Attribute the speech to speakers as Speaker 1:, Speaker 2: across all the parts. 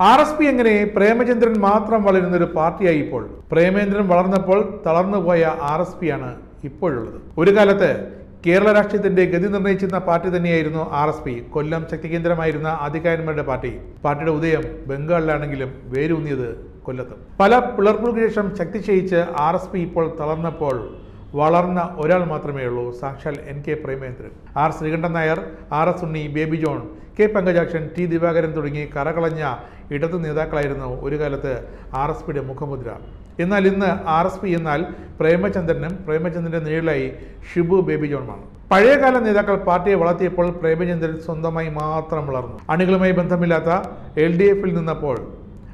Speaker 1: R S P എങ്ങനെ പ്രേമചന്ദ്രൻ മാത്രം വളരുന്ന ഒരു പാർട്ടിയായി ഇപ്പോൾ? പ്രേമേന്ദ്രൻ വളർന്നപ്പോൾ തളർന്നുപോയ ആർ എസ് പി ആണ് ഇപ്പോഴുള്ളത്. ഒരു കാലത്ത് കേരള രാഷ്ട്രീയത്തിന്റെ ഗതി നിർണയിച്ചിരുന്ന പാർട്ടി തന്നെയായിരുന്നു ആർ എസ് പി. കൊല്ലം ശക്തികേന്ദ്രമായിരുന്ന അധികാരന്മാരുടെ പാർട്ടി. പാർട്ടിയുടെ ഉദയം ബംഗാളിലാണെങ്കിലും വേരൂന്നിയത് കൊല്ലത്തും. പല പിളർപ്പുകൾക്ക് ശേഷം ശക്തിശയിച്ച് ആർ എസ് പി ഇപ്പോൾ തളർന്നപ്പോൾ വളർന്ന ഒരാൾ മാത്രമേ ഉള്ളൂ സാക്ഷാൽ N K Premachandran. R Sreekantan Nair R S Unni Baby John K Pankajakshan T Divakaran തുടങ്ങി കറകളഞ്ഞ ഇടതു നേതാക്കളായിരുന്നു ഒരു കാലത്ത് ആർ എസ് പിയുടെ മുഖമുദ്ര. എന്നാൽ ഇന്ന് ആർ എസ് പി എന്നാൽ പ്രേമചന്ദ്രനും പ്രേമചന്ദ്രന്റെ നിഴലായി ഷിബു ബേബി ജോണുമാണ്. പഴയകാല നേതാക്കൾ പാർട്ടിയെ വളർത്തിയപ്പോൾ പ്രേമചന്ദ്രൻ സ്വന്തമായി മാത്രം വളർന്നു. അണികളുമായി ബന്ധമില്ലാത്ത എൽ ഡി എഫിൽ നിന്നപ്പോൾ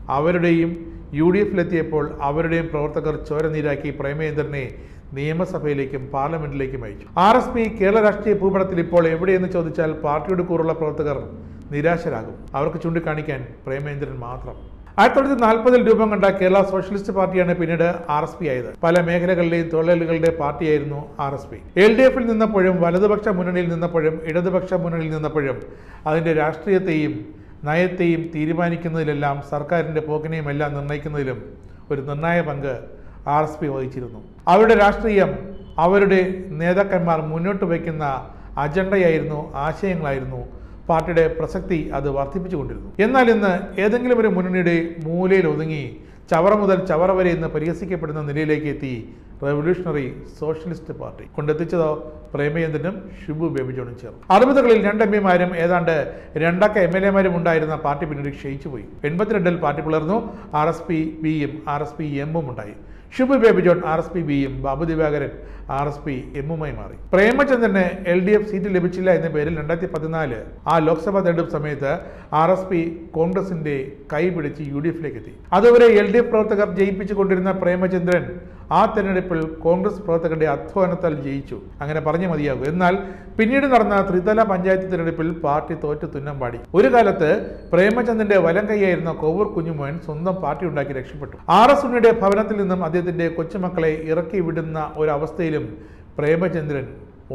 Speaker 1: അവരുടെയും യു ഡി എഫിലെത്തിയപ്പോൾ അവരുടെയും പ്രവർത്തകർ ചോരനീരാക്കി പ്രേമേന്ദ്രനെ നിയമസഭയിലേക്കും പാർലമെന്റിലേക്കും അയച്ചു. ആർ എസ് പി കേരള രാഷ്ട്രീയ ഭൂപടത്തിൽ ഇപ്പോൾ എവിടെയെന്ന് ചോദിച്ചാൽ പാർട്ടിയുടെ കൂറുള്ള പ്രവർത്തകർ നിരാശരാകും. അവർക്ക് ചൂണ്ടിക്കാണിക്കാൻ പ്രേമേന്ദ്രൻ മാത്രം. ആയിരത്തി തൊള്ളായിരത്തി നാൽപ്പതിൽ രൂപം കണ്ട കേരള സോഷ്യലിസ്റ്റ് പാർട്ടിയാണ് പിന്നീട് ആർ എസ് പി ആയത്. പല മേഖലകളിലെയും തൊഴിലാളികളുടെ പാർട്ടിയായിരുന്നു R S P. L D എഫിൽ നിന്നപ്പോഴും വലതുപക്ഷ മുന്നണിയിൽ നിന്നപ്പോഴും ഇടതുപക്ഷ മുന്നണിയിൽ നിന്നപ്പോഴും അതിന്റെ രാഷ്ട്രീയത്തെയും നയത്തെയും തീരുമാനിക്കുന്നതിലെല്ലാം സർക്കാരിന്റെ പോക്കിനെയും എല്ലാം നിർണയിക്കുന്നതിലും ഒരു നിർണായ പങ്ക് ആർ എസ് പി വഹിച്ചിരുന്നു. അവരുടെ രാഷ്ട്രീയം അവരുടെ നേതാക്കന്മാർ മുന്നോട്ട് വയ്ക്കുന്ന അജണ്ടയായിരുന്നു ആശയങ്ങളായിരുന്നു. പാർട്ടിയുടെ പ്രസക്തി അത് വർദ്ധിപ്പിച്ചുകൊണ്ടിരുന്നു. എന്നാൽ ഇന്ന് ഏതെങ്കിലും ഒരു മുന്നണിയുടെ മൂലയിൽ ഒതുങ്ങി ചവറ മുതൽ ചവറ വരെ ഇന്ന് പരിഹസിക്കപ്പെടുന്ന നിലയിലേക്ക് എത്തി റവല്യൂഷണറി സോഷ്യലിസ്റ്റ് പാർട്ടി. കൊണ്ടെത്തിച്ചതോ? പ്രേമചന്ദ്രനും ഷിബു ബേബിജോണും ചേർന്നു. അറുപതുകളിൽ രണ്ട് എം പിമാരും ഏതാണ്ട് രണ്ടക്ക എം എൽ എമാരും ഉണ്ടായിരുന്ന പാർട്ടി പിന്നീട് ക്ഷയിച്ചുപോയി. എൺപത്തിരണ്ടിൽ പാർട്ടി പിളർന്നു ആർ എസ് പി ബിയും ആർ എസ് പി എമ്മും ഉണ്ടായി. Shibu Baby John R S P ബിയും Babu Divakaran R S P എമ്മുമായി മാറി. പ്രേമചന്ദ്രന് എൽ ഡി എഫ് സീറ്റ് ലഭിച്ചില്ല എന്ന പേരിൽ രണ്ടായിരത്തി പതിനാല് ആ ലോക്സഭാ തെരഞ്ഞെടുപ്പ് സമയത്ത് ആർ എസ് പി കോൺഗ്രസിന്റെ കൈപിടിച്ച് യു ഡി എഫിലേക്ക് എത്തി. അതുവരെ എൽ ഡി എഫ് പ്രവർത്തകർ ജയിപ്പിച്ചു കൊണ്ടിരുന്ന പ്രേമചന്ദ്രൻ ആ തെരഞ്ഞെടുപ്പിൽ കോൺഗ്രസ് പ്രവർത്തകരുടെ അധ്വാനത്താൽ ജയിച്ചു. അങ്ങനെ പറഞ്ഞു മതിയാകും. എന്നാൽ പിന്നീട് നടന്ന ത്രിതല പഞ്ചായത്ത് തിരഞ്ഞെടുപ്പിൽ പാർട്ടി തോറ്റു തുന്നം പാടി. ഒരു കാലത്ത് പ്രേമചന്ദ്രന്റെ വലം കൈയായിരുന്ന കോവൂർ കുഞ്ഞുമോൻ സ്വന്തം പാർട്ടി ഉണ്ടാക്കി രക്ഷപ്പെട്ടു. ആർ എസ് ഉണ്ണിയുടെ ഭവനത്തിൽ നിന്നും അദ്ദേഹത്തിന്റെ കൊച്ചുമക്കളെ ഇറക്കി വിടുന്ന ഒരവസ്ഥയിലും പ്രേമചന്ദ്രൻ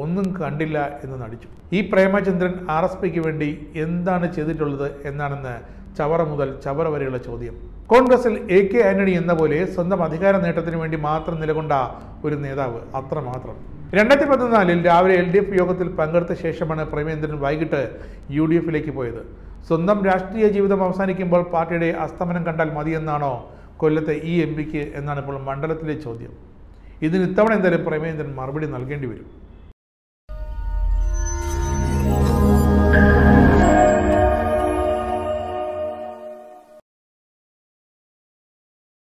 Speaker 1: ഒന്നും കണ്ടില്ല എന്ന് നടിച്ചു. ഈ പ്രേമചന്ദ്രൻ ആർ എസ് പിക്ക് വേണ്ടി എന്താണ് ചെയ്തിട്ടുള്ളത് എന്നാണെന്ന് ചവറ മുതൽ ചവറ വരെയുള്ള ചോദ്യം. കോൺഗ്രസിൽ എ കെ ആന്റണി എന്ന പോലെ സ്വന്തം അധികാര നേട്ടത്തിന് വേണ്ടി മാത്രം നിലകൊണ്ട ഒരു നേതാവ് അത്രമാത്രം. രണ്ടായിരത്തി പതിനാലിൽ രാവിലെ എൽ ഡി എഫ് യോഗത്തിൽ പങ്കെടുത്ത ശേഷമാണ് പ്രേമേന്ദ്രൻ വൈകിട്ട് യു ഡി എഫിലേക്ക് പോയത്. സ്വന്തം രാഷ്ട്രീയ ജീവിതം അവസാനിക്കുമ്പോൾ പാർട്ടിയുടെ അസ്തമനം കണ്ടാൽ മതിയെന്നാണോ കൊല്ലത്തെ ഈ എം പിക്ക് എന്നാണ് ഇപ്പോൾ മണ്ഡലത്തിലെ ചോദ്യം. ഇതിന് ഇത്തവണ എന്തായാലും പ്രേമേന്ദ്രൻ മറുപടി നൽകേണ്ടി വരും.